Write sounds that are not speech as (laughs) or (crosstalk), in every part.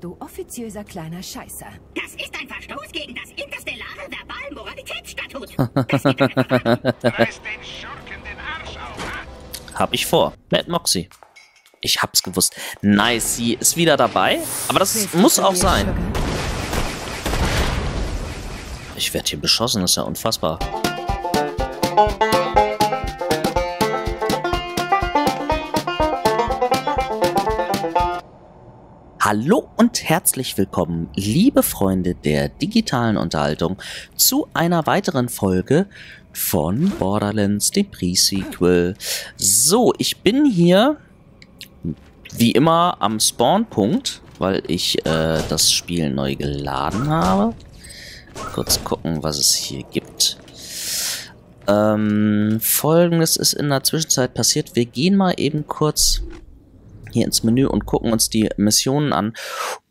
Du offiziöser kleiner Scheißer. Das ist ein Verstoß gegen das interstellare Verbalmoralitätsstatut. (laughs) Reiß den Schurken den Arsch auf, ha? Hab ich vor. Mad Moxie. Ich hab's gewusst. Nice, sie ist wieder dabei. Aber das Willst muss auch sein. Sugar? Ich werde hier beschossen, das ist ja unfassbar. Hallo und herzlich willkommen, liebe Freunde der digitalen Unterhaltung, zu einer weiteren Folge von Borderlands, dem Pre-Sequel. So, ich bin hier wie immer am Spawnpunkt, weil ich äh, das Spiel neu geladen habe. Kurz gucken, was es hier gibt. Ähm, Folgendes ist in der Zwischenzeit passiert. Wir gehen mal eben kurz hier ins Menü und gucken uns die Missionen an.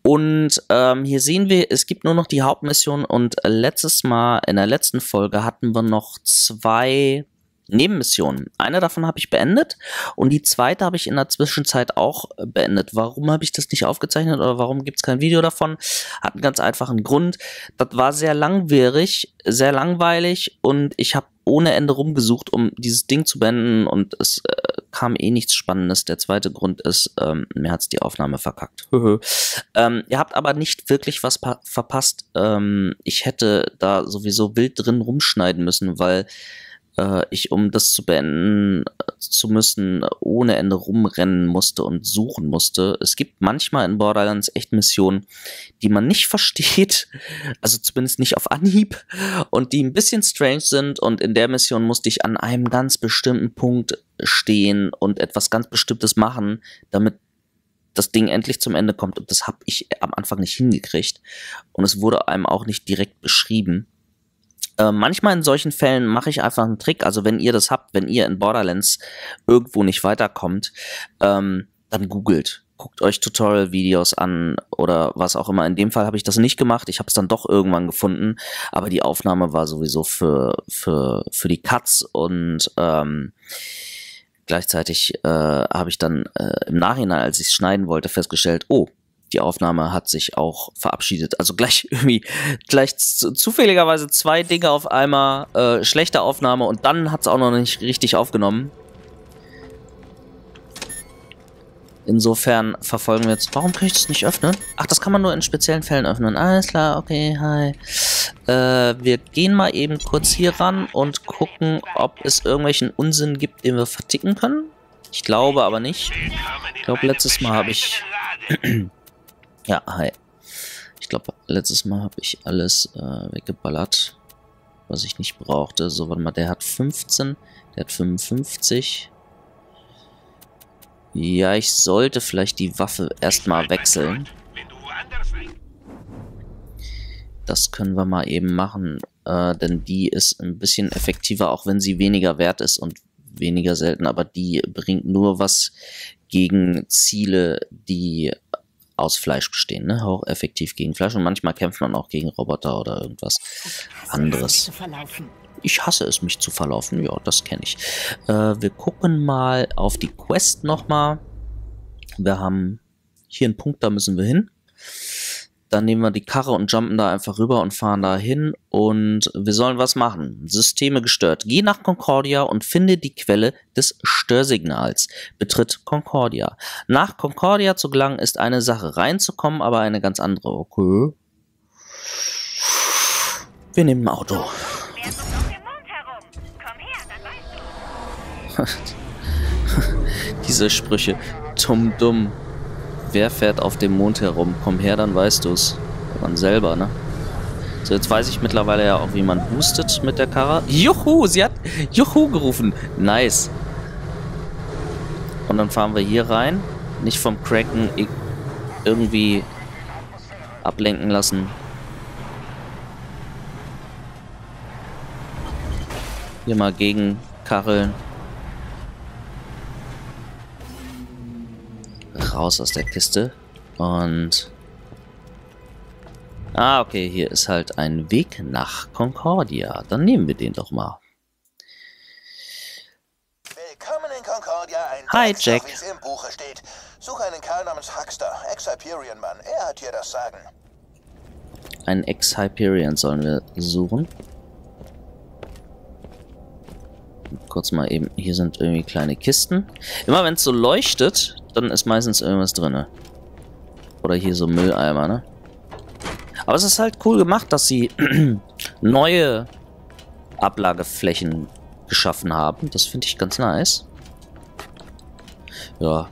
Und ähm, hier sehen wir, es gibt nur noch die Hauptmission und letztes Mal, in der letzten Folge hatten wir noch zwei Nebenmissionen. Eine davon habe ich beendet und die zweite habe ich in der Zwischenzeit auch äh, beendet. Warum habe ich das nicht aufgezeichnet oder warum gibt es kein Video davon? Hat einen ganz einfachen Grund. Das war sehr langwierig, sehr langweilig und ich habe ohne Ende rumgesucht, um dieses Ding zu beenden und es äh, kam eh nichts Spannendes. Der zweite Grund ist, ähm, mir hat's die Aufnahme verkackt. (laughs) ähm, ihr habt aber nicht wirklich was pa- verpasst. Ähm, ich hätte da sowieso wild drin rumschneiden müssen, weil äh, ich, um das zu beenden äh, zu müssen, ohne Ende rumrennen musste und suchen musste. Es gibt manchmal in Borderlands echt Missionen, die man nicht (laughs) versteht, also zumindest nicht auf Anhieb, und die ein bisschen strange sind. Und in der Mission musste ich an einem ganz bestimmten Punkt stehen und etwas ganz Bestimmtes machen, damit das Ding endlich zum Ende kommt. Und das habe ich am Anfang nicht hingekriegt. Und es wurde einem auch nicht direkt beschrieben. Äh, manchmal in solchen Fällen mache ich einfach einen Trick. Also wenn ihr das habt, wenn ihr in Borderlands irgendwo nicht weiterkommt, ähm, dann googelt. Guckt euch Tutorial-Videos an oder was auch immer. In dem Fall habe ich das nicht gemacht. Ich habe es dann doch irgendwann gefunden. Aber die Aufnahme war sowieso für, für, für die Cuts und ähm, gleichzeitig äh, habe ich dann äh, im Nachhinein, als ich es schneiden wollte, festgestellt, oh, die Aufnahme hat sich auch verabschiedet. Also gleich (laughs) irgendwie, gleich zu- zufälligerweise zwei Dinge auf einmal, äh, schlechte Aufnahme und dann hat es auch noch nicht richtig aufgenommen. Insofern verfolgen wir jetzt. Warum kann ich das nicht öffnen? Ach, das kann man nur in speziellen Fällen öffnen. Alles klar, okay, hi. Äh, wir gehen mal eben kurz hier ran und gucken, ob es irgendwelchen Unsinn gibt, den wir verticken können. Ich glaube aber nicht. Ich glaube, letztes Mal habe ich (clears throat) ja, hi. Ich glaube, letztes Mal habe ich alles äh, weggeballert, was ich nicht brauchte. So, warte mal, der hat 15, der hat 55. Ja, ich sollte vielleicht die Waffe erstmal wechseln. Das können wir mal eben machen, äh, denn die ist ein bisschen effektiver, auch wenn sie weniger wert ist und weniger selten, aber die bringt nur was gegen Ziele, die aus Fleisch bestehen, ne? Auch effektiv gegen Fleisch und manchmal kämpft man auch gegen Roboter oder irgendwas anderes. Ich hasse es, mich zu verlaufen. Ja, das kenne ich. Äh, wir gucken mal auf die Quest nochmal. Wir haben hier einen Punkt, da müssen wir hin. Dann nehmen wir die Karre und jumpen da einfach rüber und fahren da hin. Und wir sollen was machen. Systeme gestört. Geh nach Concordia und finde die Quelle des Störsignals. Betritt Concordia. Nach Concordia zu gelangen ist eine Sache. Reinzukommen aber eine ganz andere. Okay. Wir nehmen ein Auto. (laughs) Diese Sprüche. Dumm, dumm. Wer fährt auf dem Mond herum? Komm her, dann weißt du's. Man selber, ne? So, jetzt weiß ich mittlerweile ja auch, wie man boostet mit der Karre. Juhu, sie hat Juhu gerufen. Nice. Und dann fahren wir hier rein. Nicht vom Cracken irgendwie ablenken lassen. Hier mal gegen Kacheln. Raus aus der Kiste. Und... Ah, okay, hier ist halt ein Weg nach Concordia. Dann nehmen wir den doch mal. Willkommen in Concordia, ein Hi, Drecksloch, Jack. wie's im Buche steht. Suche einen Kerl namens Huckster. Er Ex-Hyperion-Mann. Er hat hier das Sagen. Einen Ex-Hyperion sollen wir suchen. Kurz mal eben, hier sind irgendwie kleine Kisten. Immer wenn es so leuchtet, dann ist meistens irgendwas drin. Oder hier so Mülleimer, ne? Aber es ist halt cool gemacht, dass sie (clears throat) neue Ablageflächen geschaffen haben. Das finde ich ganz nice. Ja.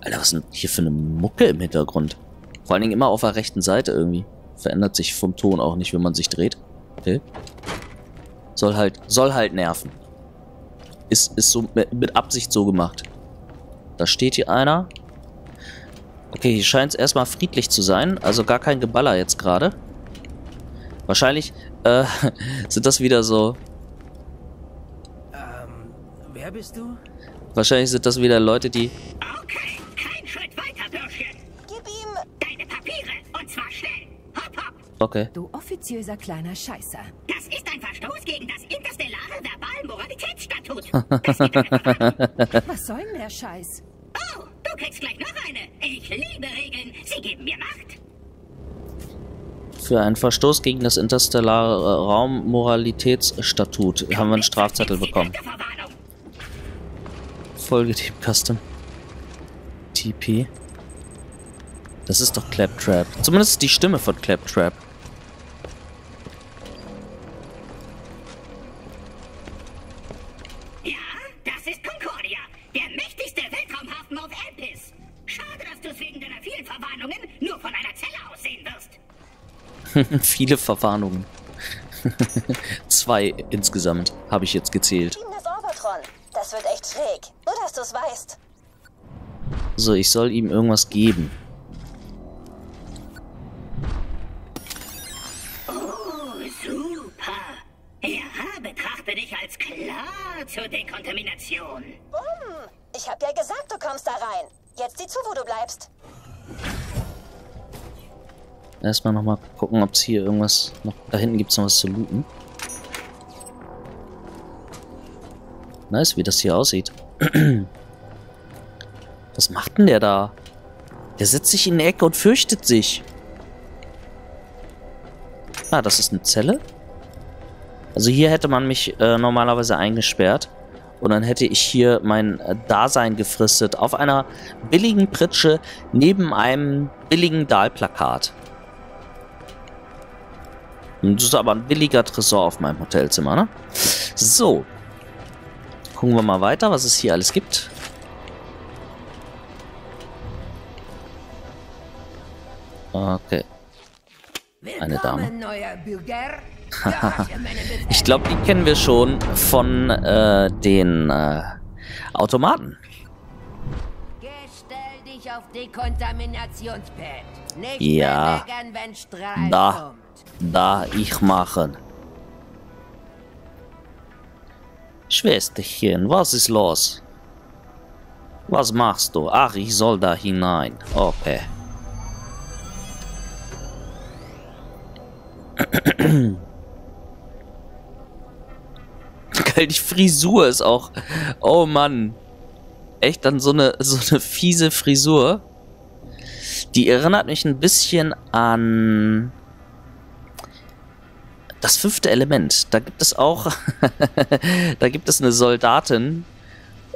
Alter, was ist denn hier für eine Mucke im Hintergrund? Vor allen Dingen immer auf der rechten Seite irgendwie. Verändert sich vom Ton auch nicht, wenn man sich dreht. Okay. Soll halt, soll halt nerven. Ist, ist so mit, Absicht so gemacht. Da steht hier einer. Okay, hier scheint es erstmal friedlich zu sein. Also gar kein Geballer jetzt gerade. Wahrscheinlich äh, (laughs) sind das wieder so... Ähm, wer bist du? Wahrscheinlich sind das wieder Leute, die... Okay, kein Schritt weiter, Bürschchen. Gib ihm... Deine Papiere, und zwar schnell. Hopp, hopp. Okay. Du offiziöser kleiner Scheißer. Das ist ein Verstoß gegen das interstellare (laughs) Das Verwarnung. Was soll denn der Scheiß? Oh, du kriegst gleich noch eine. Ich liebe Regeln. Sie geben mir Macht. Für einen Verstoß gegen das interstellare Raummoralitätsstatut haben wir einen Strafzettel bekommen. Folge dem Custom. TP. Das ist doch Claptrap. Zumindest die Stimme von Claptrap. (laughs) Viele Verwarnungen. (laughs) Zwei insgesamt habe ich jetzt gezählt. Das wird echt schräg. Nur, dass du es weißt. So, ich soll ihm irgendwas geben. Oh, super. Ja, betrachte dich als klar zur Dekontamination. Bumm. Ich hab ja gesagt, du kommst da rein. Jetzt sieh zu, wo du bleibst. Erstmal nochmal gucken, ob es hier irgendwas... Noch, da hinten gibt es noch was zu looten. Nice, wie das hier aussieht. (clears throat) Was macht denn der da? Der setzt sich in die Ecke und fürchtet sich. Ah, das ist eine Zelle? Also hier hätte man mich äh, normalerweise eingesperrt. Und dann hätte ich hier mein äh, Dasein gefristet auf einer billigen Pritsche neben einem billigen Dahlplakat. Und Das ist aber ein billiger Tresor auf meinem Hotelzimmer, ne? So. Gucken wir mal weiter, was es hier alles gibt. Okay. Eine Dame. (laughs) Ich glaube, die kennen wir schon von äh, den äh, Automaten. Ja. Da. Da ich machen. Schwesterchen, was ist los? Was machst du? Ach, ich soll da hinein. Okay. (clears throat) Geil, die Frisur ist auch. Oh Mann. Echt dann so eine, so eine fiese Frisur. Die erinnert mich ein bisschen an das fünfte Element. Da gibt es auch, (laughs) da gibt es eine Soldatin,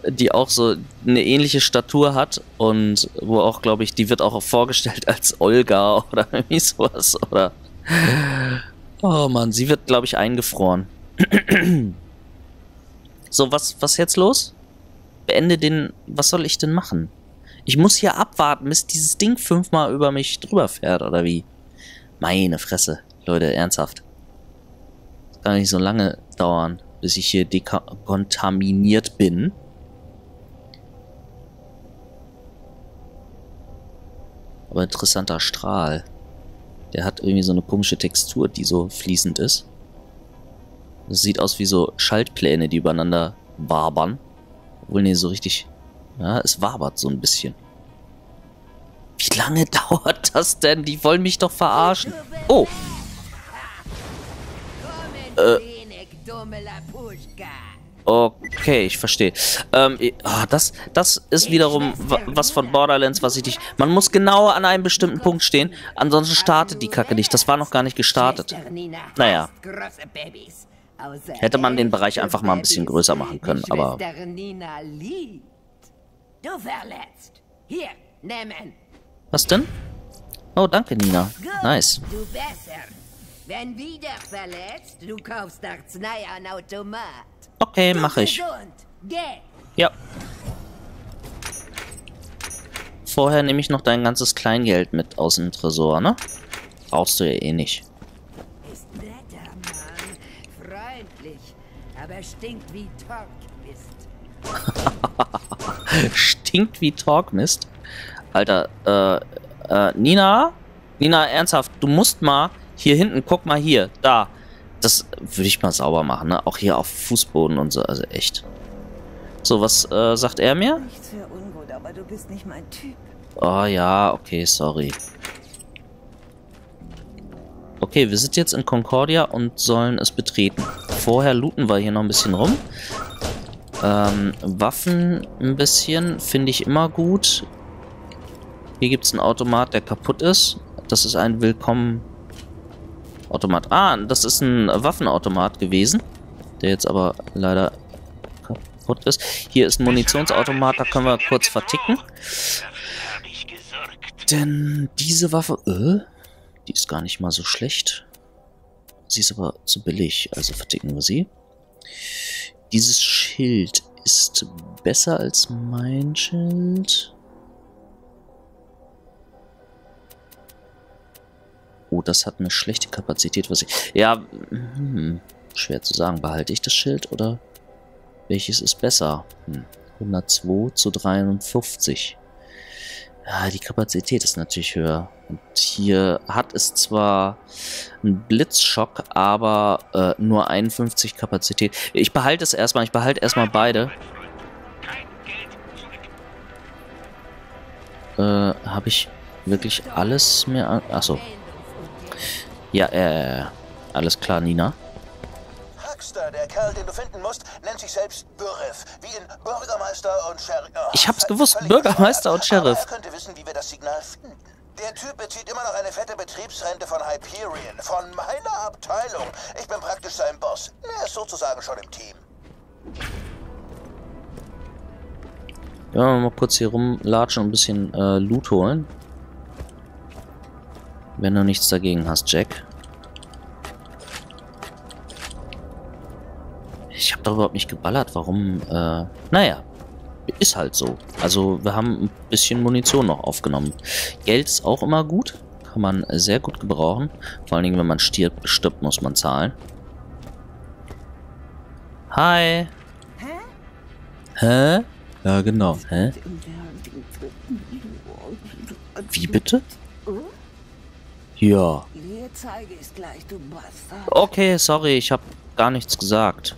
die auch so eine ähnliche Statur hat und wo auch, glaube ich, die wird auch vorgestellt als Olga (laughs) oder irgendwie sowas oder. Oh Mann, sie wird, glaube ich, eingefroren. (clears throat) so, was, was jetzt los? Beende den. Was soll ich denn machen? Ich muss hier abwarten, bis dieses Ding fünfmal über mich drüber fährt, oder wie? Meine Fresse. Leute, ernsthaft. Kann nicht so lange dauern, bis ich hier dekontaminiert bin. Aber interessanter Strahl. Der hat irgendwie so eine komische Textur, die so fließend ist. Das sieht aus wie so Schaltpläne, die übereinander wabern. Obwohl, nee, so richtig. Ja, es wabert so ein bisschen. Wie lange (laughs) dauert das denn? Die wollen mich doch verarschen. Oh, Äh. Okay, ich verstehe. Ähm, oh, das, das ist wiederum was von Borderlands, was ich nicht... Man muss genau an einem bestimmten Punkt stehen, ansonsten startet die Kacke nicht. Das war noch gar nicht gestartet. Naja. Hätte man den Bereich einfach mal ein bisschen größer machen können, aber... Was denn? Oh, danke, Nina. Nice. Wenn wieder verletzt, du kaufst Arznei an Automat. Okay, mache ich. Ja. Vorher nehme ich noch dein ganzes Kleingeld mit aus dem Tresor, ne? Brauchst du ja eh nicht. Ist netter Mann. Freundlich. Aber stinkt wie Talkmist. (laughs) stinkt wie Talkmist? Alter, äh, äh, Nina? Nina, ernsthaft, du musst mal hier hinten, guck mal hier, da. Das würde ich mal sauber machen, ne? Auch hier auf Fußboden und so, also echt. So, was äh, sagt er mir? Nichts für ungut, aber du bist nicht mein Typ. Oh ja, okay, sorry. Okay, wir sind jetzt in Concordia und sollen es betreten. Vorher looten wir hier noch ein bisschen rum. Ähm, Waffen ein bisschen finde ich immer gut. Hier gibt es einen Automat, der kaputt ist. Das ist ein Willkommen Automat. Ah, das ist ein Waffenautomat gewesen. Der jetzt aber leider kaputt ist. Hier ist ein Munitionsautomat, da können wir kurz verticken. Denn diese Waffe... Äh, die ist gar nicht mal so schlecht. Sie ist aber zu billig, also verticken wir sie. Dieses Schild ist besser als mein Schild. Oh, das hat eine schlechte Kapazität, was ich... Ja, hm, schwer zu sagen. Behalte ich das Schild oder welches ist besser? Hm, 102 zu 53. Ja, die Kapazität ist natürlich höher. Und hier hat es zwar einen Blitzschock, aber äh, nur 51 Kapazität. Ich behalte es erstmal. Ich behalte erstmal beide. Äh, habe ich wirklich alles mehr an... Achso. Ja, äh, alles klar, Nina. Huckster, der Kerl, den du finden musst, nennt sich selbst Bürriff, wie in Bürgermeister und Sheriff. Oh, ich hab's gewusst, Bürgermeister und Sheriff. Aber er könnte wissen, wie wir das Signal finden. Der Typ bezieht immer noch eine fette Betriebsrente von Hyperion, von meiner Abteilung. Ich bin praktisch sein Boss. Er ist sozusagen schon im Team. Ja, mal kurz hier rumlatschen und ein bisschen äh, Loot holen. Wenn du nichts dagegen hast, Jack. Ich habe doch überhaupt nicht geballert. Warum? Äh, naja, ist halt so. Also wir haben ein bisschen Munition noch aufgenommen. Geld ist auch immer gut. Kann man sehr gut gebrauchen. Vor allen Dingen, wenn man stirbt, stirbt muss man zahlen. Hi. Hä? Hä? Ja, genau. Hä? Wie bitte? Ja. Okay, sorry, ich habe gar nichts gesagt.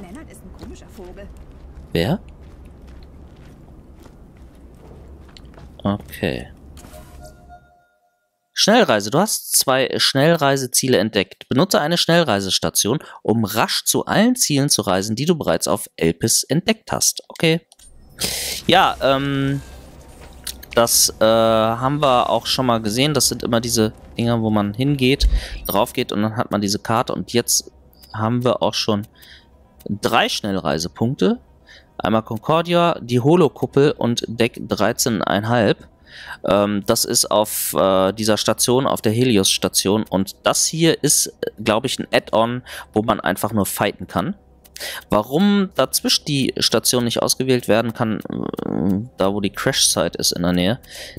Lennart ist ein komischer Vogel. Wer? Okay. Schnellreise. Du hast zwei Schnellreiseziele entdeckt. Benutze eine Schnellreisestation, um rasch zu allen Zielen zu reisen, die du bereits auf Elpis entdeckt hast. Okay. Ja, ähm, das äh, haben wir auch schon mal gesehen. Das sind immer diese Dinger, wo man hingeht, drauf geht und dann hat man diese Karte. Und jetzt haben wir auch schon drei Schnellreisepunkte. Einmal Concordia, die Holo-Kuppel und Deck 13,5. Ähm, das ist auf äh, dieser Station, auf der Helios-Station. Und das hier ist, glaube ich, ein Add-on, wo man einfach nur fighten kann. Warum dazwischen die Station nicht ausgewählt werden kann, äh, da wo die Crash-Site ist in der Nähe,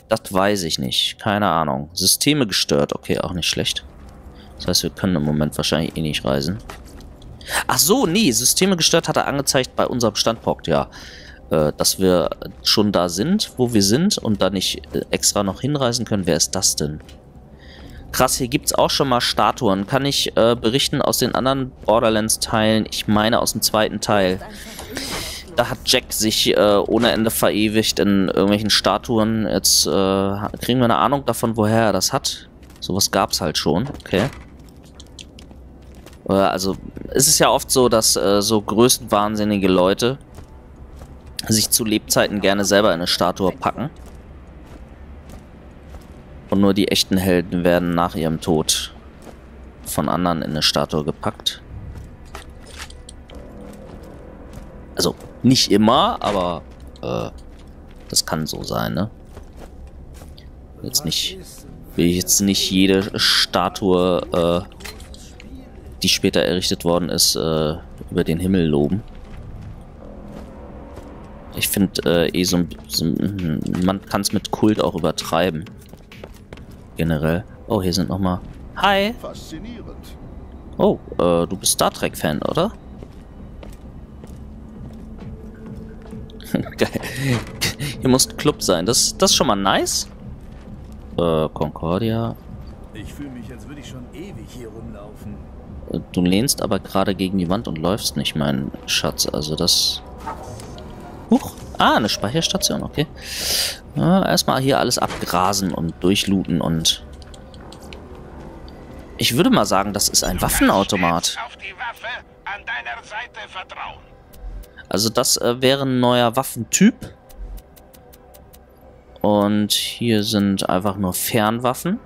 das weiß ich nicht. Keine Ahnung. Systeme gestört, okay, auch nicht schlecht. Das heißt, wir können im Moment wahrscheinlich eh nicht reisen. Ach so, nee, Systeme gestört hat er angezeigt bei unserem Standpunkt, ja. Äh, dass wir schon da sind, wo wir sind und da nicht äh, extra noch hinreisen können. Wer ist das denn? Krass, hier gibt es auch schon mal Statuen. Kann ich äh, berichten aus den anderen Borderlands-Teilen? Ich meine aus dem zweiten Teil. Da hat Jack sich äh, ohne Ende verewigt in irgendwelchen Statuen. Jetzt äh, kriegen wir eine Ahnung davon, woher er das hat. Sowas gab's halt schon, okay. Äh, Also, es ist ja oft so, dass äh, so größenwahnsinnige Leute sich zu Lebzeiten gerne selber in eine Statue packen. Und nur die echten Helden werden nach ihrem Tod von anderen in eine Statue gepackt. Also, nicht immer, aber äh, das kann so sein, ne? Jetzt nicht, will ich jetzt nicht jede Statue, äh, die später errichtet worden ist, äh, über den Himmel loben. Ich finde äh, eh so, so man kann es mit Kult auch übertreiben. Generell. Oh, hier sind nochmal. Hi. Faszinierend. Oh, äh, du bist Star Trek Fan, oder? (laughs) Geil. Hier muss ein Club sein. Das, das ist schon mal nice. Äh, Concordia. Ich fühle mich, als würde ich schon ewig hier rumlaufen. Äh, Du lehnst aber gerade gegen die Wand und läufst nicht, mein Schatz. Also das... Huch. Ah, eine Speicherstation, okay. Ja, erstmal hier alles abgrasen und durchlooten und... Ich würde mal sagen, das ist ein Waffenautomat. Also das äh, wäre ein neuer Waffentyp. Und hier sind einfach nur Fernwaffen.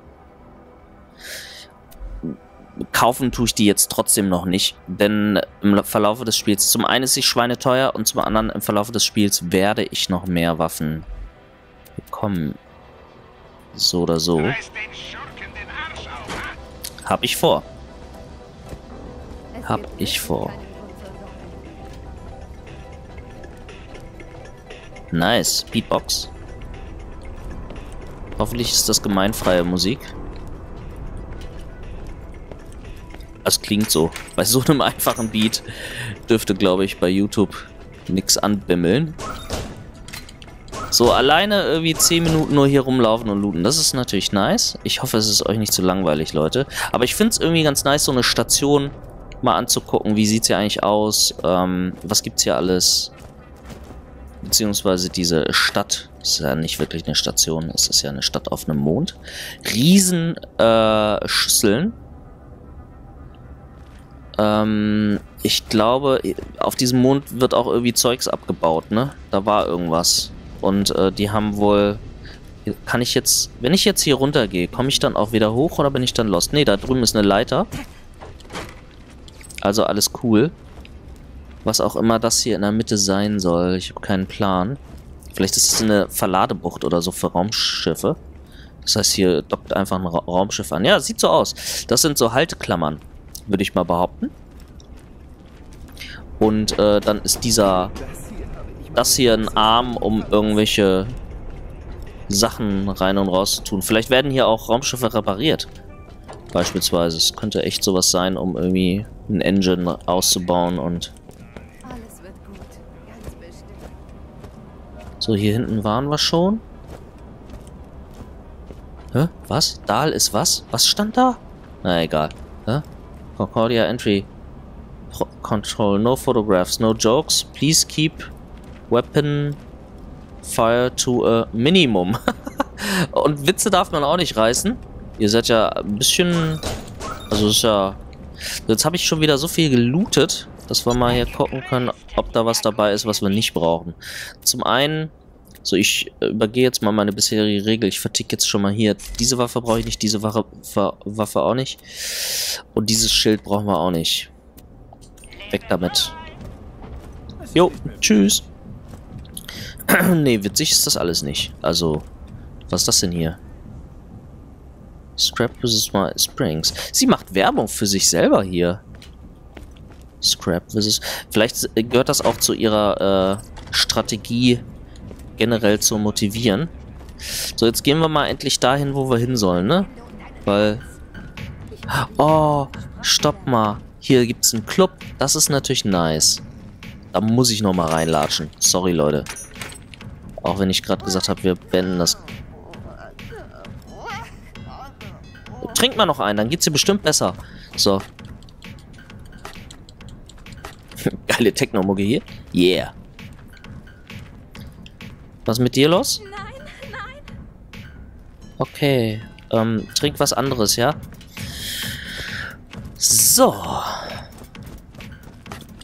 Kaufen tue ich die jetzt trotzdem noch nicht, denn im Verlaufe des Spiels, zum einen ist sie schweineteuer und zum anderen im Verlaufe des Spiels werde ich noch mehr Waffen bekommen. So oder so. Hab ich vor. Hab ich vor. Nice. Beatbox. Hoffentlich ist das gemeinfreie Musik. Das klingt so. Bei so einem einfachen Beat dürfte, glaube ich, bei YouTube nichts anbimmeln. So, alleine irgendwie 10 Minuten nur hier rumlaufen und looten. Das ist natürlich nice. Ich hoffe, es ist euch nicht zu langweilig, Leute. Aber ich finde es irgendwie ganz nice, so eine Station mal anzugucken. Wie sieht sie eigentlich aus? Ähm, was gibt's hier alles? beziehungsweise diese Stadt, ist ja nicht wirklich eine Station, es ist ja eine Stadt auf einem Mond. Riesen äh, Schüsseln. Ähm, ich glaube, auf diesem Mond wird auch irgendwie Zeugs abgebaut, ne? Da war irgendwas. Und äh, die haben wohl. Kann ich jetzt. Wenn ich jetzt hier runtergehe, komme ich dann auch wieder hoch oder bin ich dann lost? Ne, da drüben ist eine Leiter. Also alles cool. Was auch immer das hier in der Mitte sein soll. Ich habe keinen Plan. Vielleicht ist es eine Verladebucht oder so für Raumschiffe. Das heißt, hier dockt einfach ein Ra Raumschiff an. Ja, sieht so aus. Das sind so Halteklammern, würde ich mal behaupten. Und äh, dann ist dieser, das hier ein Arm, um irgendwelche Sachen rein und raus zu tun. Vielleicht werden hier auch Raumschiffe repariert. Beispielsweise. Es könnte echt sowas sein, um irgendwie ein Engine auszubauen und. So, hier hinten waren wir schon. Hä? Was? Dahl ist was? Was stand da? Na egal. Hä? Concordia Entry. Pro Control. No photographs. No jokes. Please keep weapon fire to a minimum. (laughs) Und Witze darf man auch nicht reißen. Ihr seid ja ein bisschen... Also ist ja... Jetzt habe ich schon wieder so viel gelootet, dass wir mal hier gucken können, ob da was dabei ist, was wir nicht brauchen. Zum einen, so ich äh, übergehe jetzt mal meine bisherige Regel. Ich vertick jetzt schon mal hier. Diese Waffe brauche ich nicht, diese Waffe, Wa- Waffe auch nicht. Und dieses Schild brauchen wir auch nicht. Weg damit. Jo, tschüss. (clears throat) nee, witzig ist das alles nicht. Also, was ist das denn hier? Scrap vs. Springs. Sie macht Werbung für sich selber hier. Scrap vs. Vielleicht gehört das auch zu ihrer äh, Strategie, generell zu motivieren. So, jetzt gehen wir mal endlich dahin, wo wir hin sollen, ne? Weil. Oh, stopp mal. Hier gibt's einen Club. Das ist natürlich nice. Da muss ich noch mal reinlatschen. Sorry, Leute. Auch wenn ich gerade gesagt habe, wir beenden das. Trink mal noch einen, dann geht's dir bestimmt besser. So. (laughs) Geile Techno-Mucke hier. Yeah. Was ist mit dir los? Nein, nein. Okay. Äh, Ähm, trink was anderes, ja? So.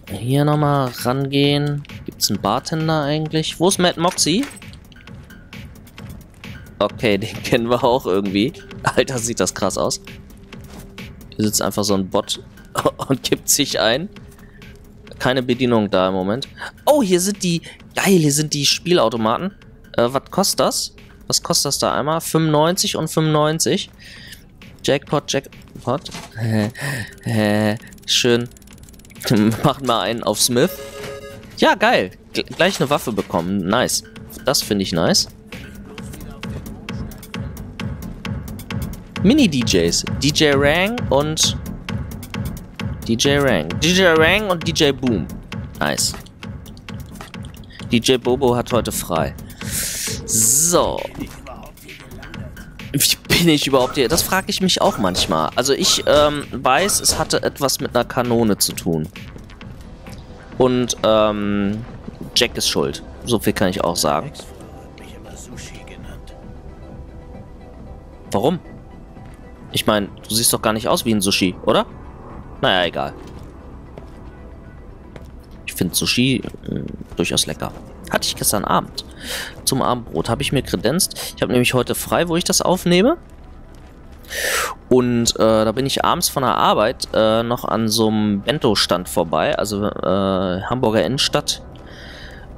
Hier nochmal rangehen. Gibt's einen Bartender eigentlich? Wo ist Matt Moxie? Okay, (laughs) den kennen wir auch irgendwie. Alter, sieht das krass aus. Hier sitzt einfach so ein Bot (laughs) und gibt sich ein. Keine Bedienung da im Moment. Oh, hier sind die... Geil, hier sind die Spielautomaten. Äh, was kostet das? Was kostet das da einmal? 95 und 95. Jackpot, Jackpot. Schön. (laughs) Machen wir einen auf Smith. Ja, geil. G gleich eine Waffe bekommen. Nice. Das finde ich nice. Mini-DJs. DJ Rang und DJ Rang. DJ Rang und DJ Boom. Nice. DJ Bobo hat heute frei. So. Wie bin ich überhaupt hier? Das frage ich mich auch manchmal. Also ich ähm, weiß, es hatte etwas mit einer Kanone zu tun. Und ähm, Jack ist schuld. So viel kann ich auch sagen. Warum? Ich meine, du siehst doch gar nicht aus wie ein Sushi, oder? Naja, egal. Ich finde Sushi äh, durchaus lecker. Hatte ich gestern Abend. Zum Abendbrot habe ich mir kredenzt. Ich habe nämlich heute frei, wo ich das aufnehme. Und äh, da bin ich abends von der Arbeit äh, noch an so einem Bento-Stand vorbei. Also äh, Hamburger Innenstadt.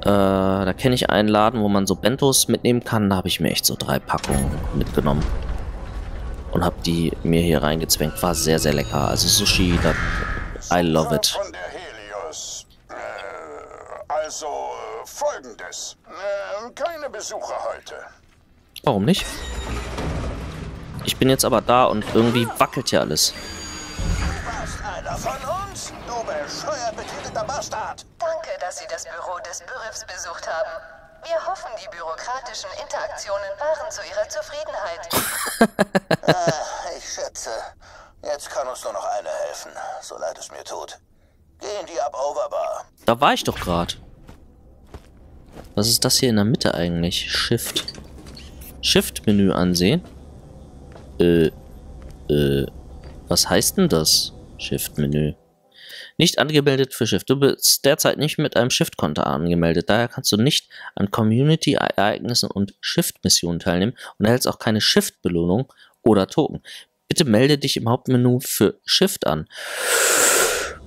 Äh, da kenne ich einen Laden, wo man so Bentos mitnehmen kann. Da habe ich mir echt so drei Packungen mitgenommen und habe die mir hier reingezwängt. War sehr, sehr lecker. Also Sushi, da, I love it. Von der Helios. Äh, also äh, folgendes. Äh, keine Besucher heute. Warum nicht? Ich bin jetzt aber da und irgendwie wackelt hier alles. Von uns? Du bescheuert betitelter Bastard! Danke, dass Sie das Büro des Bürifs besucht haben. Wir hoffen, die bürokratischen Interaktionen waren zu Ihrer Zufriedenheit. (laughs) Ah, ich schätze, jetzt kann uns nur noch eine helfen, so leid es mir tut. Geh in die Up-Over-Bar. Da war ich doch gerade. Was ist das hier in der Mitte eigentlich? Shift. Shift-Menü ansehen. Äh, äh, was heißt denn das? Shift-Menü. Nicht angemeldet für Shift. Du bist derzeit nicht mit einem Shift-Konto angemeldet. Daher kannst du nicht an Community-Ereignissen und Shift-Missionen teilnehmen und erhältst auch keine Shift-Belohnung oder Token. Bitte melde dich im Hauptmenü für Shift an.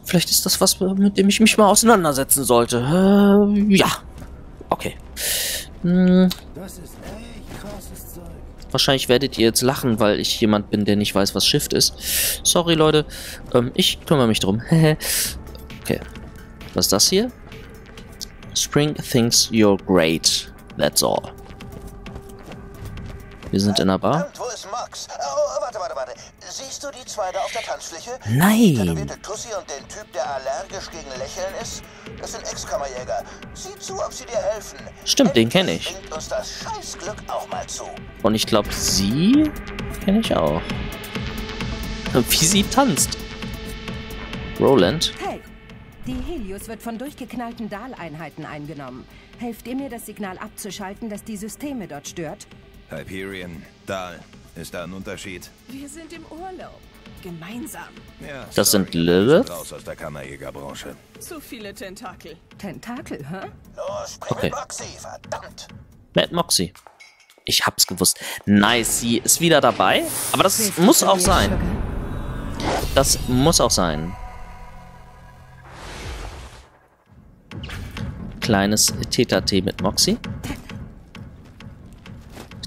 Vielleicht ist das was, mit dem ich mich mal auseinandersetzen sollte. Äh, ja. Okay. Hm, Das ist. Wahrscheinlich werdet ihr jetzt lachen, weil ich jemand bin, der nicht weiß, was Shift ist. Sorry, Leute. Ähm, ich kümmere mich drum. (laughs) okay. Was ist das hier? Spring thinks you're great. That's all. Wir sind in der Bar. Siehst du die zwei da auf der Tanzfläche? Nein. Die tätowierte Tussi und den Typ, der allergisch gegen Lächeln ist? Das sind Ex-Kammerjäger. Sieh zu, ob sie dir helfen. Stimmt, den kenn ich. Uns das Scheißglück auch mal zu. Und ich glaube, sie kenne ich auch. (laughs) Wie sie tanzt. Roland. Hey, die Helios wird von durchgeknallten Dahl-Einheiten eingenommen. Helft ihr mir, das Signal abzuschalten, das die Systeme dort stört? Hyperion, Dahl. Ist da ein Unterschied? Wir sind im Urlaub. Gemeinsam. Ja, Das sorry, sind Lilith? Raus aus der Kammerjägerbranche. Zu viele Tentakel. Tentakel, hä? Los, Okay. Maxi, verdammt. Matt Moxie. Ich hab's gewusst. Nice, sie ist wieder dabei. Aber das muss auch sein. Das muss auch sein. Kleines Teta-T mit Moxie.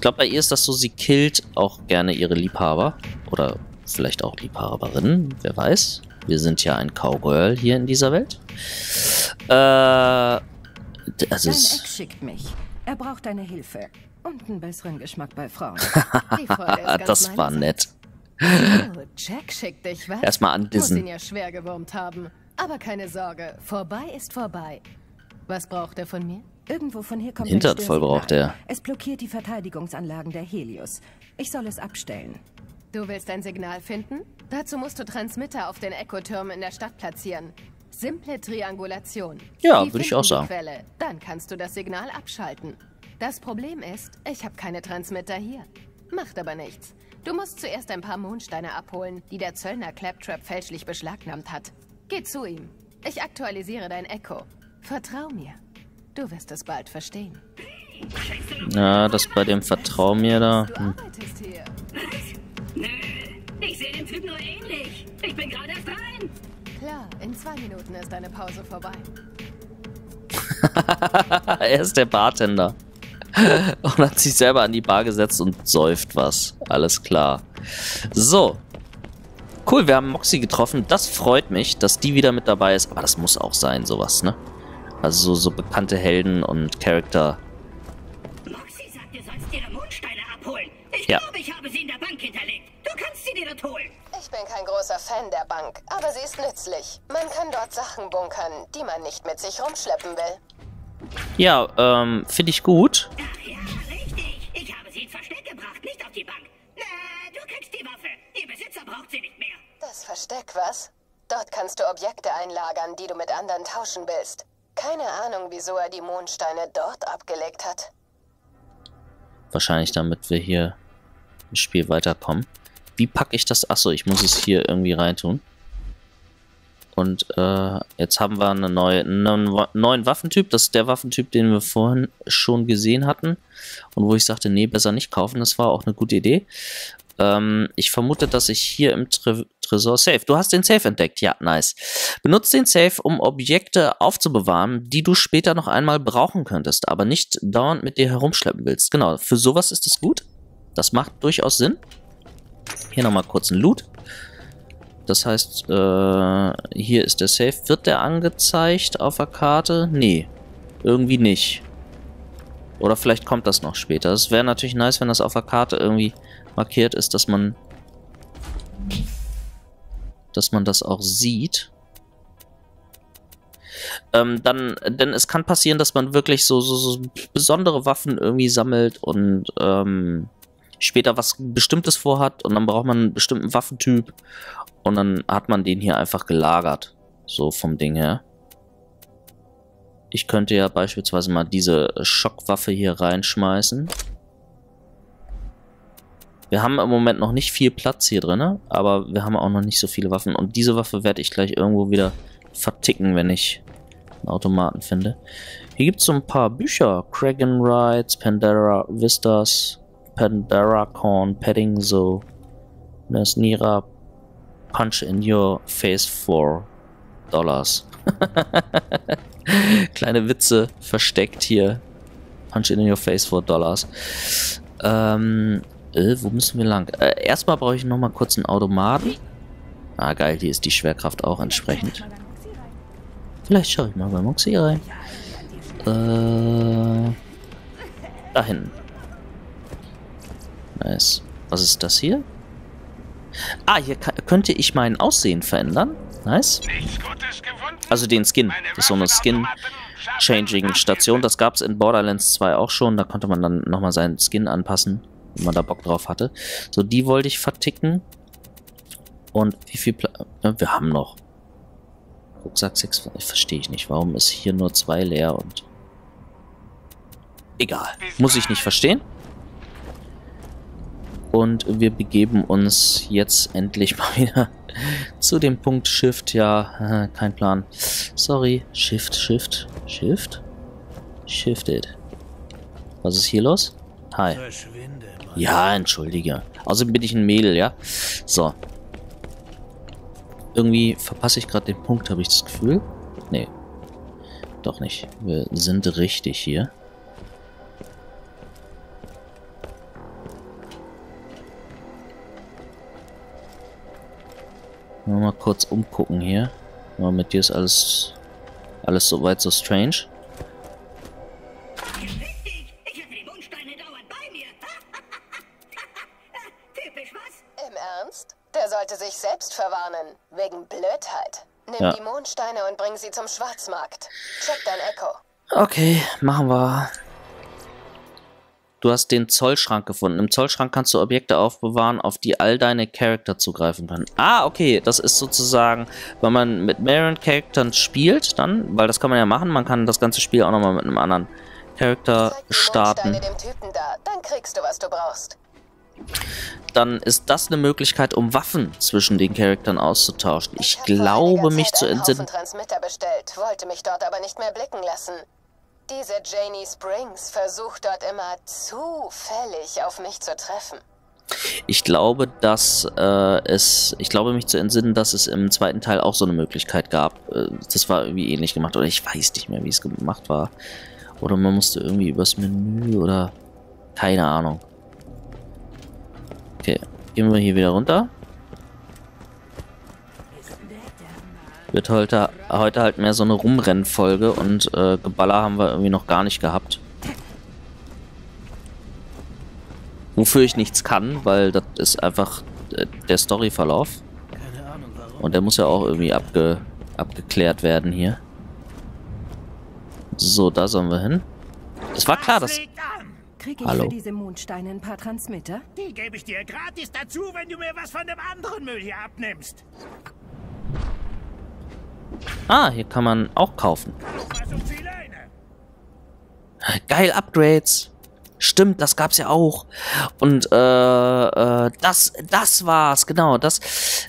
Ich glaube, bei ihr ist das so, sie killt auch gerne ihre Liebhaber. Oder vielleicht auch Liebhaberinnen, wer weiß. Wir sind ja ein Cowgirl hier in dieser Welt. Äh, also Dein Ex schickt mich. Er braucht deine Hilfe. Und einen besseren Geschmack bei Frauen. (laughs) Das war nett. Oh, Jack schickt dich, was? Erstmal Muss andisen. ihn ja schwer gewurmt haben. Aber keine Sorge, vorbei ist vorbei. Was braucht er von mir? Irgendwo von hier kommt Hintern ein voll Störsignal. braucht er. Es blockiert die Verteidigungsanlagen der Helios. Ich soll es abstellen. Du willst ein Signal finden? Dazu musst du Transmitter auf den Echotürmen in der Stadt platzieren. Simple Triangulation. Ja, würde ich auch sagen. Quelle. Dann kannst du das Signal abschalten. Das Problem ist, ich habe keine Transmitter hier. Macht aber nichts. Du musst zuerst ein paar Mondsteine abholen, die der Zöllner Claptrap fälschlich beschlagnahmt hat. Geh zu ihm. Ich aktualisiere dein Echo. Vertrau mir. Du wirst es bald verstehen. Ja, das bei dem Vertrau mir da. Hm. Nö, ich sehe den Typ nur ähnlich. Ich bin gerade erst rein. Klar, in zwei Minuten ist deine Pause vorbei. (laughs) er ist der Bartender. (laughs) Und hat sich selber an die Bar gesetzt und säuft was. Alles klar. So. Cool, wir haben Moxie getroffen. Das freut mich, dass die wieder mit dabei ist. Aber das muss auch sein, sowas, ne? Also so, so bekannte Helden und Charakter. Moxie sagt, du sollst ihre Mondsteine abholen. Ich Ja. glaube, ich habe sie in der Bank hinterlegt. Du kannst sie dir dort holen. Ich bin kein großer Fan der Bank, aber sie ist nützlich. Man kann dort Sachen bunkern, die man nicht mit sich rumschleppen will. Ja, ähm, finde ich gut. Ach ja, richtig. Ich habe sie ins Versteck gebracht, nicht auf die Bank. Na, du kriegst die Waffe. Ihr Besitzer braucht sie nicht mehr. Das Versteck, was? Dort kannst du Objekte einlagern, die du mit anderen tauschen willst. Keine Ahnung, wieso er die Mondsteine dort abgelegt hat. Wahrscheinlich damit wir hier im Spiel weiterkommen. Wie packe ich das? Achso, ich muss es hier irgendwie reintun. Und äh, jetzt haben wir eine neue, einen neuen Waffentyp. Das ist der Waffentyp, den wir vorhin schon gesehen hatten. Und wo ich sagte, nee, besser nicht kaufen. Das war auch eine gute Idee. Ähm, ich vermute, dass ich hier im Tre Tresor Safe. Du hast den Safe entdeckt. Ja, nice. Benutzt den Safe, um Objekte aufzubewahren, die du später noch einmal brauchen könntest, aber nicht dauernd mit dir herumschleppen willst. Genau, für sowas ist es gut. Das macht durchaus Sinn. Hier nochmal kurz ein Loot. Das heißt, äh, hier ist der Safe. Wird der angezeigt auf der Karte? Nee, irgendwie nicht. Oder vielleicht kommt das noch später. Es wäre natürlich nice, wenn das auf der Karte irgendwie markiert ist, dass man dass man das auch sieht. Ähm, dann, denn es kann passieren, dass man wirklich so, so, so besondere Waffen irgendwie sammelt und ähm, später was Bestimmtes vorhat und dann braucht man einen bestimmten Waffentyp und dann hat man den hier einfach gelagert. So vom Ding her. Ich könnte ja beispielsweise mal diese Schockwaffe hier reinschmeißen. Wir haben im Moment noch nicht viel Platz hier drin, aber wir haben auch noch nicht so viele Waffen. Und diese Waffe werde ich gleich irgendwo wieder verticken, wenn ich einen Automaten finde. Hier gibt es so ein paar Bücher. Kragan Rides, Pandora Vistas, Pandora Corn, Petting Zoo, Nesnira, Punch in Your Face for Dollars. (laughs) Kleine Witze versteckt hier. Punch in Your Face for Dollars. Ähm, äh, wo müssen wir lang? Äh, erstmal brauche ich nochmal kurz einen Automaten. Ah, geil, hier ist die Schwerkraft auch entsprechend. Vielleicht schaue ich mal bei Moxie rein. Äh, da hinten. Nice. Was ist das hier? Ah, hier könnte ich mein Aussehen verändern. Nice. Also den Skin. Das ist so eine Skin-Changing-Station. Das gab es in Borderlands 2 auch schon. Da konnte man dann nochmal seinen Skin anpassen, wenn man da Bock drauf hatte. So, die wollte ich verticken. Und wie viel Pla ne, Wir haben noch. Rucksack 6. Verstehe ich nicht. Warum ist hier nur zwei leer und... Egal. Muss ich nicht verstehen. Und wir begeben uns jetzt endlich (laughs) mal wieder zu dem Punkt Shift. Ja, (laughs) kein Plan. Sorry. Shift, Shift, Shift. Shifted. Was ist hier los? Hi. Ja, entschuldige. Außerdem bin ich ein Mädel, ja? So. Irgendwie verpasse ich gerade den Punkt, habe ich das Gefühl. Nee. Doch nicht. Wir sind richtig hier. Mal kurz umgucken hier. Aber mit dir ist alles alles soweit so strange. Wegen Blödheit. Nimm Ja. die Mondsteine und bring sie zum Schwarzmarkt. Check dein Echo. Okay, machen wir. Du hast den Zollschrank gefunden. Im Zollschrank kannst du Objekte aufbewahren, auf die all deine Charakter zugreifen können. Ah, okay. Das ist sozusagen, wenn man mit mehreren Charaktern spielt, dann, weil das kann man ja machen, man kann das ganze Spiel auch nochmal mit einem anderen Charakter starten. Dem Typen da, dann kriegst du, was du brauchst. Dann ist das eine Möglichkeit, um Waffen zwischen den Charakteren auszutauschen. Ich glaube, mich zu entsinnen. Bestellt, wollte mich dort aber nicht mehr blicken lassen. Diese Janie Springs versucht dort immer zufällig auf mich zu treffen. Ich glaube, dass äh, es, ich glaube mich zu entsinnen, dass es im zweiten Teil auch so eine Möglichkeit gab. Äh, das war irgendwie ähnlich gemacht oder ich weiß nicht mehr, wie es gemacht war. Oder man musste irgendwie übers Menü oder keine Ahnung. Okay, gehen wir hier wieder runter. Wird heute, heute halt mehr so eine Rumrennfolge und äh, Geballer haben wir irgendwie noch gar nicht gehabt. Wofür ich nichts kann, weil das ist einfach äh, der Storyverlauf. Und der muss ja auch irgendwie abge, abgeklärt werden hier. So, da sollen wir hin. Es war klar, dass... Krieg ich Hallo. für diese Mondsteine ein paar Transmitter? Die gebe ich dir gratis dazu, wenn du mir was von dem anderen Müll hier abnimmst. Ah, hier kann man auch kaufen. Geil, Upgrades. Stimmt, das gab's ja auch. Und äh, äh, das, das war's, genau. Das,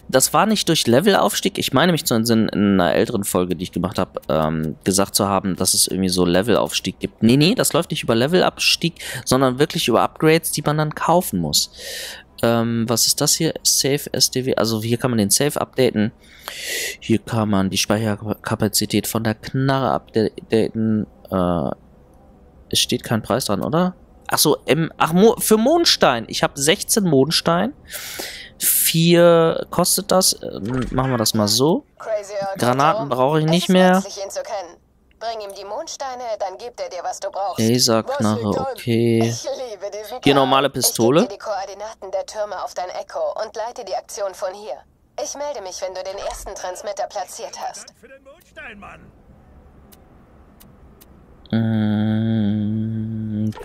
das war nicht durch Levelaufstieg. Ich meine mich zu entsinnen, in einer älteren Folge, die ich gemacht habe, ähm, gesagt zu haben, dass es irgendwie so Levelaufstieg gibt. Nee, nee, das läuft nicht über Levelabstieg, sondern wirklich über Upgrades, die man dann kaufen muss. Ähm, was ist das hier? Safe SDW. Also hier kann man den Safe updaten. Hier kann man die Speicherkapazität von der Knarre updaten. Äh, es steht kein Preis dran, oder? Ach so, ähm, ach, Mo für Mondstein. Ich habe 16 Mondstein. 4 kostet das. Ähm, machen wir das mal so. Granaten brauche ich nicht mehr. Bring er. Laserknarre, okay. Hier normale Pistole. Ich melde mich, wenn du den ersten Transmitter platziert hast. Für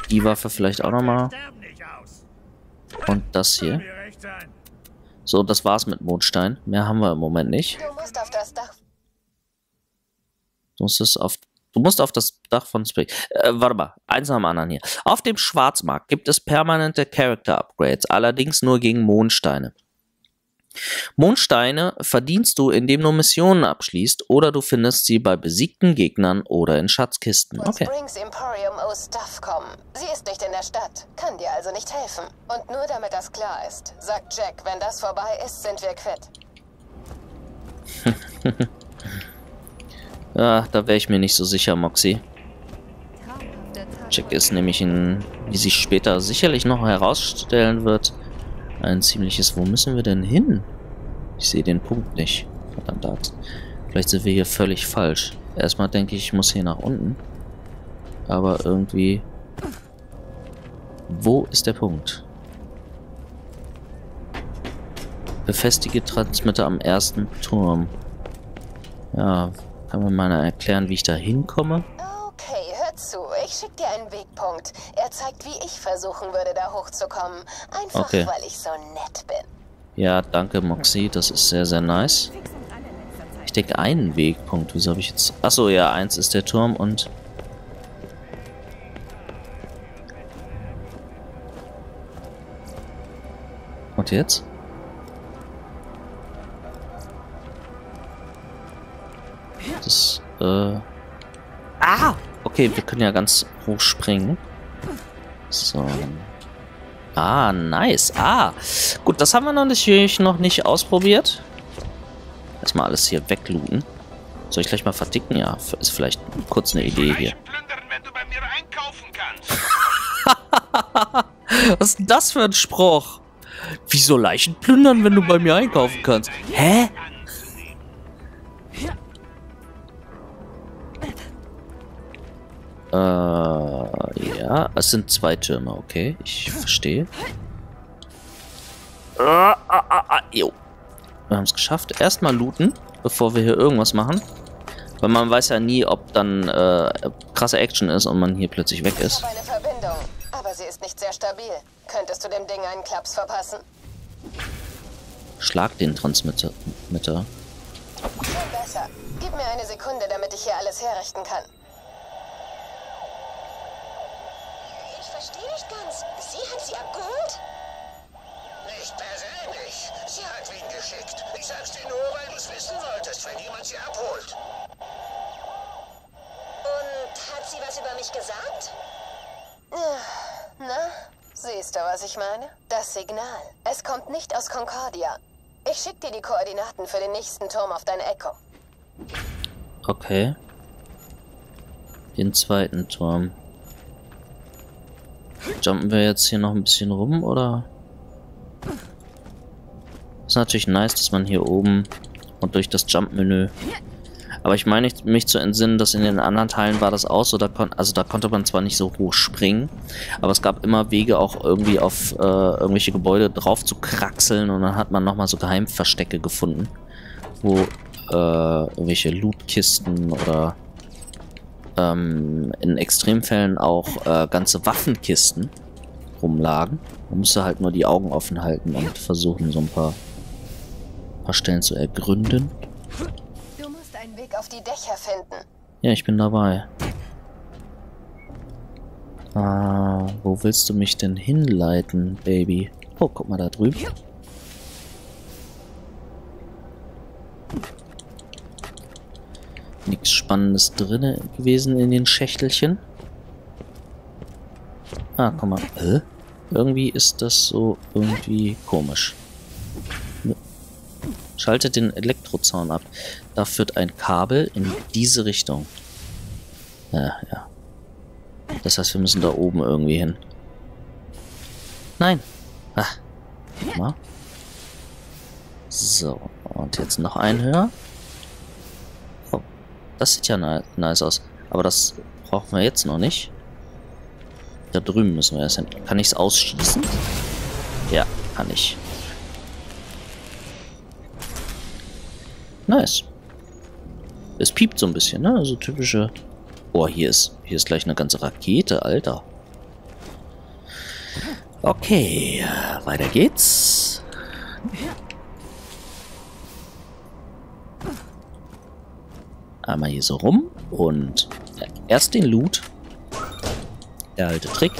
die Waffe vielleicht auch nochmal. Und das hier. So, das war's mit Mondstein. Mehr haben wir im Moment nicht. Du musst auf das Dach Du musst, auf, du musst auf das Dach von Spring. Äh, warte mal, eins dem anderen hier. Auf dem Schwarzmarkt gibt es permanente Character Upgrades, allerdings nur gegen Mondsteine. Mondsteine verdienst du, indem du Missionen abschließt oder du findest sie bei besiegten Gegnern oder in Schatzkisten. Okay. Springs Emporium O Stuff kommen. Sie ist nicht in der Stadt, kann dir also nicht helfen. Und nur damit das klar ist, sagt Jack, wenn das vorbei ist, sind wir quitt. Ja, (laughs) da wäre ich mir nicht so sicher, Moxie. Jack ist nämlich ein, wie sich später sicherlich noch herausstellen wird, ein ziemliches, wo müssen wir denn hin? Ich sehe den Punkt nicht. Verdammt, Arzt. Vielleicht sind wir hier völlig falsch. Erstmal denke ich, ich muss hier nach unten. Aber irgendwie... Wo ist der Punkt? Befestige Transmitter am ersten Turm. Ja, kann mir mal erklären, wie ich da hinkomme? Ich schick dir einen Wegpunkt. Er zeigt, wie ich versuchen würde, da hochzukommen. Einfach, Okay. weil ich so nett bin. Ja, danke Moxie, das ist sehr, sehr nice. Ich denke, einen Wegpunkt. Wieso habe ich jetzt... Achso, ja, eins ist der Turm und... Und jetzt? Das, äh... Ah! Okay, wir können ja ganz hoch springen. So. Ah, nice. Ah, gut, das haben wir noch nicht, noch nicht ausprobiert. Erstmal alles hier weglooten. Soll ich gleich mal verticken? Ja, ist vielleicht kurz eine Idee hier. (laughs) Was ist denn das für ein Spruch? Wieso Leichen plündern, wenn du bei mir einkaufen kannst? Hä? Äh, ja, es sind zwei Türme, okay. Ich verstehe. Ah, ah, ah, ah, jo. Wir haben es geschafft. Erstmal looten, bevor wir hier irgendwas machen. Weil man weiß ja nie, ob dann äh, krasse Action ist und man hier plötzlich weg Ich ist. habe eine Verbindung, aber sie ist nicht sehr stabil. Könntest du dem Ding einen Klaps verpassen? Schlag den Transmitter. Mitter. Schon besser. Gib mir eine Sekunde, damit ich hier alles herrichten kann. Ich verstehe nicht ganz. Sie hat sie abgeholt? Nicht persönlich. Sie hat Wien geschickt. Ich sag's dir nur, weil du's wissen wolltest, wenn jemand sie abholt. Und hat sie was über mich gesagt? Na, siehst du, was ich meine? Das Signal. Es kommt nicht aus Concordia. Ich schick dir die Koordinaten für den nächsten Turm auf dein Echo. Okay. Den zweiten Turm. Jumpen wir jetzt hier noch ein bisschen rum, oder? Ist natürlich nice, dass man hier oben und durch das Jump-Menü. Aber ich meine mich zu entsinnen, dass in den anderen Teilen war das auch so, da also da konnte man zwar nicht so hoch springen, aber es gab immer Wege auch irgendwie auf äh, irgendwelche Gebäude drauf zu kraxeln und dann hat man nochmal so Geheimverstecke gefunden, wo äh, irgendwelche Lootkisten oder ähm, in Extremfällen auch äh, ganze Waffenkisten rumlagen. Man musste halt nur die Augen offen halten und versuchen, so ein paar, paar Stellen zu ergründen. Du musst einen Weg auf die Dächer finden. Ja, ich bin dabei. Ah, wo willst du mich denn hinleiten, Baby? Oh, guck mal da drüben. Nichts Spannendes drin gewesen in den Schächtelchen. Ah, guck mal. Hä? Irgendwie ist das so irgendwie komisch. Schaltet den Elektrozaun ab. Da führt ein Kabel in diese Richtung. Ja, ja. Das heißt, wir müssen da oben irgendwie hin. Nein. Ah. Mal. So, und jetzt noch ein höher. Das sieht ja nice aus. Aber das brauchen wir jetzt noch nicht. Da drüben müssen wir erst hin. Kann ich es ausschießen? Ja, kann ich. Nice. Es piept so ein bisschen, ne? Also typische... Boah, hier ist, hier ist gleich eine ganze Rakete, Alter. Okay, weiter geht's. Einmal hier so rum und erst den Loot. Der alte Trick.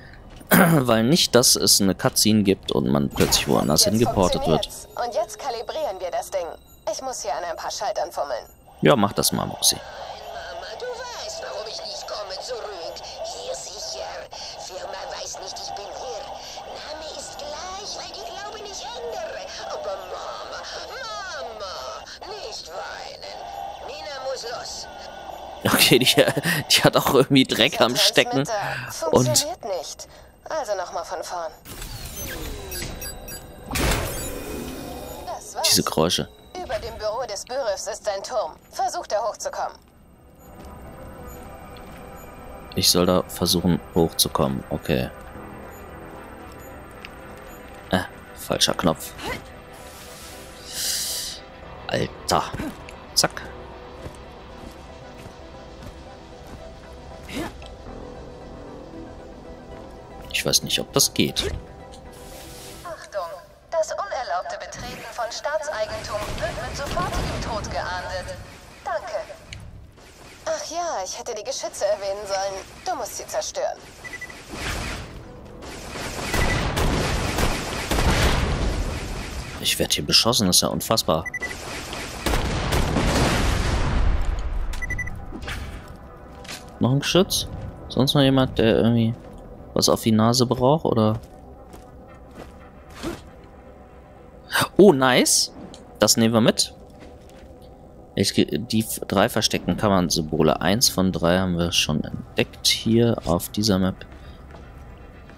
(clears throat) Weil nicht, dass es eine Cutscene gibt und man plötzlich woanders hingeportet wird. Und jetzt kalibrieren wir das Ding. Ich muss hier an ein paar Schaltern fummeln. Ja, mach das mal, Mopsi. Okay, die, die hat auch irgendwie Dreck am Stecken. Transmitter Und. Also nochmal von vorn. Das war's. diese Geräusche. Über dem Büro des Bürifs ist ein Turm. Versuch da hochzukommen. Ich soll da versuchen, hochzukommen. Okay. Äh, falscher Knopf. Alter. Zack. Ich weiß nicht, ob das geht. Achtung, das unerlaubte Betreten von Staatseigentum wird mit sofortigem Tod geahndet. Danke. Ach ja, ich hätte die Geschütze erwähnen sollen. Du musst sie zerstören. Ich werde hier beschossen, das ist ja unfassbar. Noch ein Geschütz? Sonst noch jemand, der irgendwie was auf die Nase braucht, oder? Oh, nice. Das nehmen wir mit. Ich, die drei versteckten Kammern-Symbole. Eins von drei haben wir schon entdeckt hier auf dieser Map.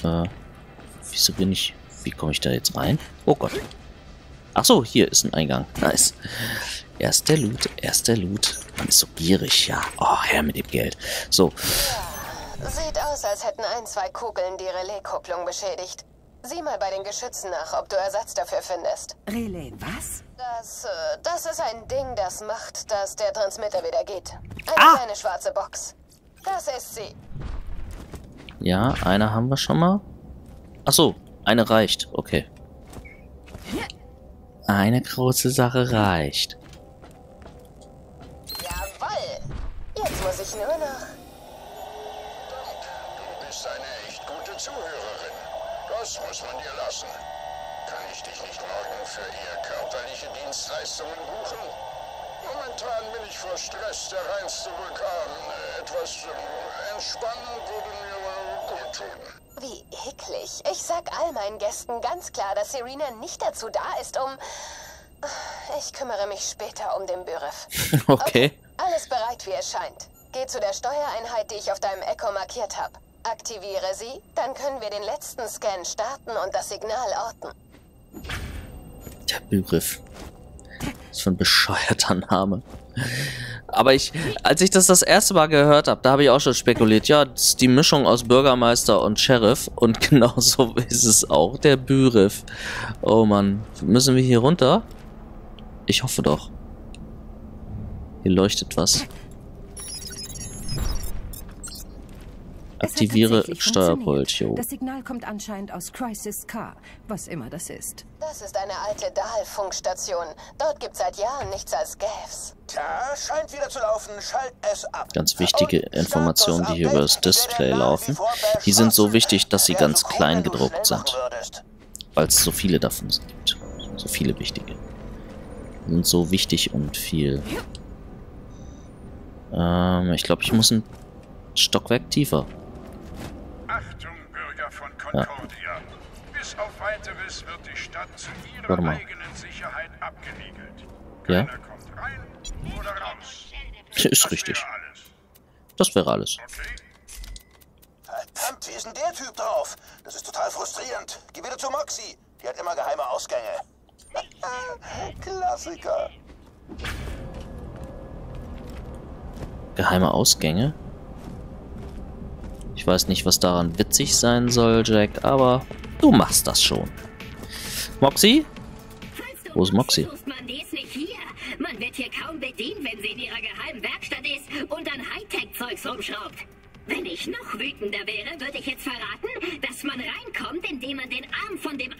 Äh, wieso bin ich... Wie komme ich da jetzt rein? Oh Gott. Ach so, hier ist ein Eingang. (laughs) Nice. Erst der Loot, erst der Loot. Man ist so gierig, ja. Oh, her mit dem Geld. So, Sieht aus, als hätten ein, zwei Kugeln die Relaiskupplung beschädigt. Sieh mal bei den Geschützen nach, ob du Ersatz dafür findest. Relais, was? Das, äh, das ist ein Ding, das macht, dass der Transmitter wieder geht. Eine Ah! kleine schwarze Box. Das ist sie. ja, eine haben wir schon mal. Ach so, eine reicht. Okay. Eine große Sache reicht. Jawoll. Jetzt muss ich nur Das muss man dir lassen. Kann ich dich nicht morgen für eher körperliche Dienstleistungen buchen? Momentan bin ich vor Stress der reinste Vulkan. Etwas äh, entspannen würde mir wohl gut tun. Wie eklig. Ich sag all meinen Gästen ganz klar, dass Serena nicht dazu da ist, um... Ich kümmere mich später um den Bürif. (laughs) Okay. Alles bereit, wie es scheint. Geh zu der Steuereinheit, die ich auf deinem Echo markiert habe. Aktiviere sie, dann können wir den letzten Scan starten und das Signal orten. Der Begriff. Was für ein bescheuerter Name. Aber ich, als ich das das erste Mal gehört habe, da habe ich auch schon spekuliert, ja, das ist die Mischung aus Bürgermeister und Sheriff und (laughs) genauso ist es auch der Büriff. Oh Mann, müssen wir hier runter? Ich hoffe doch. Hier leuchtet was. Aktiviere Steuerpult. Das Signal kommt anscheinend aus Crisis Car, was immer das ist. Das ist eine alte Dahl-Funkstation. Dort gibt's seit Jahren nichts als Gavs. Tja, scheint wieder zu laufen. Schalt es ab. Ganz wichtige Informationen, die hier über das Display laufen. Die sind so wichtig, dass sie ganz klein gedruckt sind. Weil es so viele davon gibt. So viele wichtige. Sind so wichtig und viel. Ähm, ich glaube, ich muss ein Stockwerk tiefer. Ja. Concordia. Bis auf weiteres wird die Stadt zu ihrer eigenen Sicherheit abgeriegelt. Ja, Keiner kommt rein oder raus. ist richtig. Das wäre alles. Verdammt, wie ist denn der Typ drauf? Das ist total frustrierend. Geh wieder zu Moxie. Die hat immer geheime Ausgänge. (laughs) Klassiker. Geheime Ausgänge. Ich weiß nicht, was daran witzig sein soll, Jack, aber du machst das schon. Moxie? Wo ist Moxie? Man wird hier kaum bedient, wenn sie in ihrer geheimen Werkstatt ist und an Hightech-Zeugs rumschraubt. Wenn ich noch wütender wäre, würde ich jetzt verraten, dass man reinkommt, indem man den Arm von dem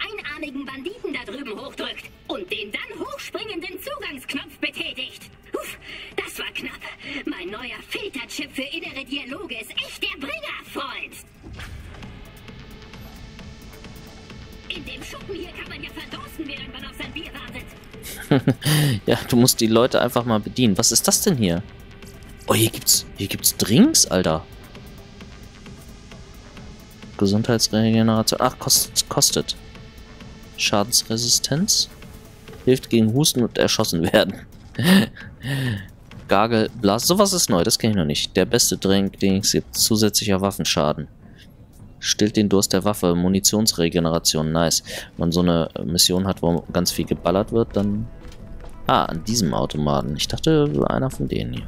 ja, du musst die Leute einfach mal bedienen. Was ist das denn hier? Oh, hier gibt's, hier gibt's Drinks, Alter. Gesundheitsregeneration. Ach, kostet, kostet. Schadensresistenz. Hilft gegen Husten und erschossen werden. (laughs) Gargle, Blast. Sowas ist neu, das kenne ich noch nicht. Der beste Drink, den es gibt. Zusätzlicher Waffenschaden. Stillt den Durst der Waffe. Munitionsregeneration, nice. Wenn man so eine Mission hat, wo ganz viel geballert wird, dann... Ah, an diesem Automaten. Ich dachte, einer von denen hier.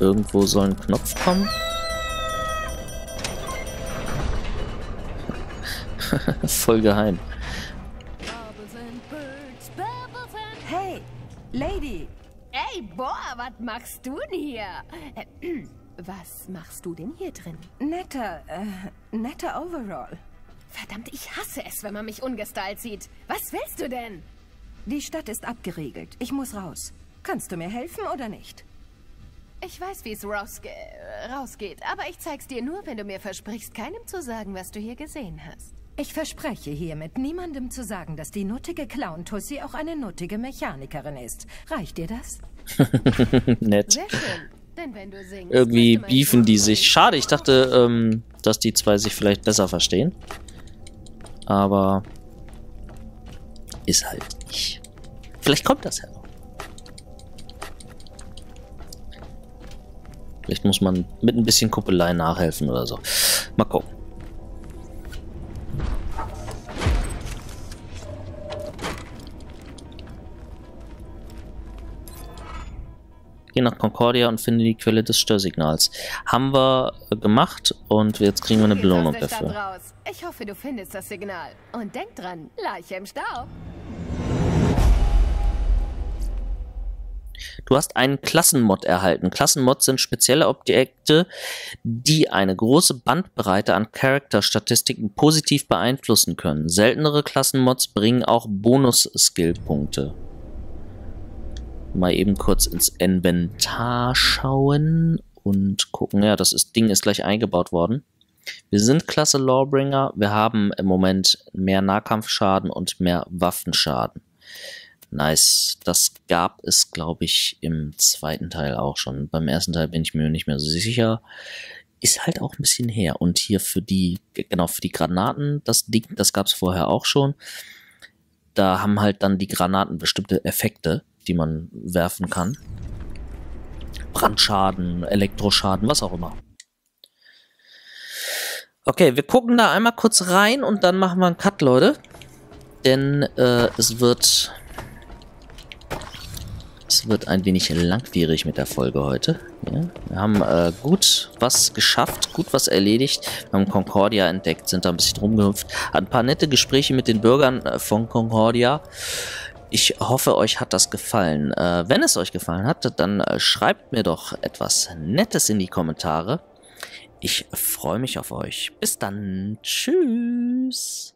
Irgendwo soll ein Knopf kommen. (laughs) Voll geheim. Hey, Lady! Ey, boah, was machst du denn hier? (clears throat) Was machst du denn hier drin? Netter, äh, netter Overall. Verdammt, ich hasse es, wenn man mich ungestylt sieht. Was willst du denn? Die Stadt ist abgeriegelt. Ich muss raus. Kannst du mir helfen oder nicht? Ich weiß, wie es rausge rausgeht, aber ich zeig's dir nur, wenn du mir versprichst, keinem zu sagen, was du hier gesehen hast. Ich verspreche hiermit niemandem zu sagen, dass die nuttige Clown-Tussi auch eine nuttige Mechanikerin ist. Reicht dir das? (laughs) (laughs) Nett. Sehr schön. Denn wenn du singst, Irgendwie beefen die sich. Schade, ich dachte, ähm, dass die zwei sich vielleicht besser verstehen. Aber ist halt nicht. Vielleicht kommt das ja noch. Vielleicht muss man mit ein bisschen Kuppelei nachhelfen oder so. Mal gucken. Geh nach Concordia und finde die Quelle des Störsignals. Haben wir äh, gemacht und jetzt kriegen wir eine Belohnung dafür. Raus. Ich hoffe, du findest das Signal. Und denk dran, Leiche im Staub. Du hast einen Klassenmod erhalten. Klassenmods sind spezielle Objekte, die eine große Bandbreite an Charakterstatistiken positiv beeinflussen können. Seltenere Klassenmods bringen auch Bonus-Skill-Punkte. Mal eben kurz ins Inventar schauen und gucken. Ja, das ist, Ding ist gleich eingebaut worden. Wir sind Klasse Lawbringer. Wir haben im Moment mehr Nahkampfschaden und mehr Waffenschaden. Nice. Das gab es, glaube ich, im zweiten Teil auch schon. Beim ersten Teil bin ich mir nicht mehr so sicher. Ist halt auch ein bisschen her. Und hier für die, genau, für die Granaten, das Ding, das gab es vorher auch schon. Da haben halt dann die Granaten bestimmte Effekte, die man werfen kann. Brandschaden, Elektroschaden, was auch immer. Okay, wir gucken da einmal kurz rein und dann machen wir einen Cut, Leute. Denn äh, es wird es wird ein wenig langwierig mit der Folge heute. Ja, wir haben äh, gut was geschafft, gut was erledigt. Wir haben Concordia entdeckt, sind da ein bisschen rumgehüpft. Hatten ein paar nette Gespräche mit den Bürgern äh, von Concordia. Ich hoffe, euch hat das gefallen. Äh, wenn es euch gefallen hat, dann äh, schreibt mir doch etwas Nettes in die Kommentare. Ich freue mich auf euch. Bis dann. Tschüss.